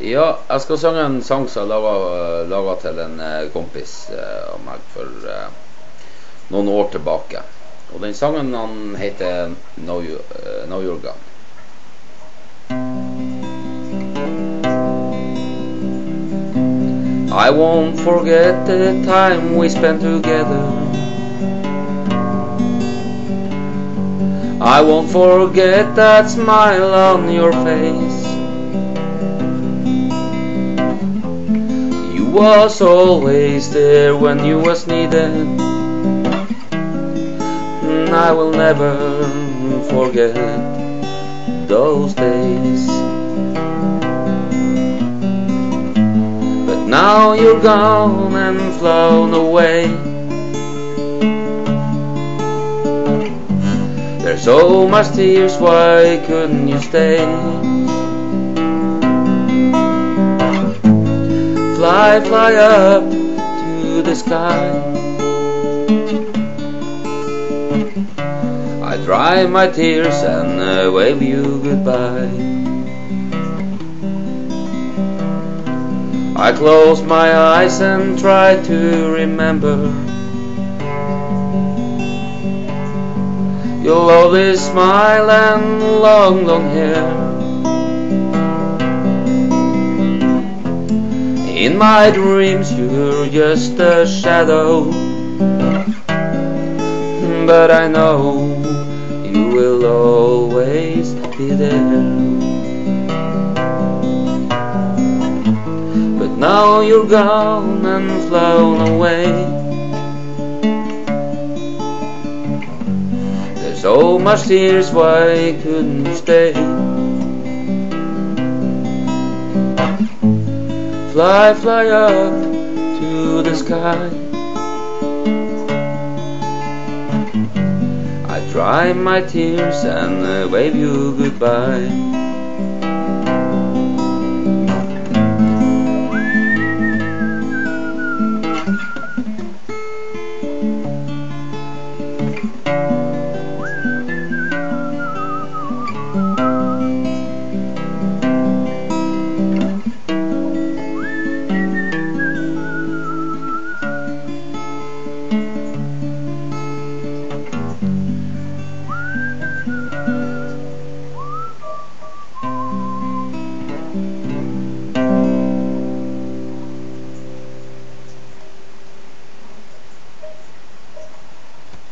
Ja, jeg skal synge en sang som jeg laga, laga til en eh, kompis eh, av meg for eh, noen år tilbake. Og den sangen han heter Know, you, eh, Now You're Gone. I won't forget the time we spent together. I won't forget that smile on your face. Was always there when you was needed. And I will never forget those days. But now you're gone and flown away. There's so much tears, why couldn't you stay? Fly, fly up to the sky. I dry my tears and uh, wave you goodbye. I close my eyes and try to remember. Your lovely smile and long, long hair. In my dreams, you're just a shadow. But I know you will always be there. But now you're gone and flown away. There's so much tears, why couldn't you stay? Fly, fly up to the sky. I dry my tears and wave you goodbye.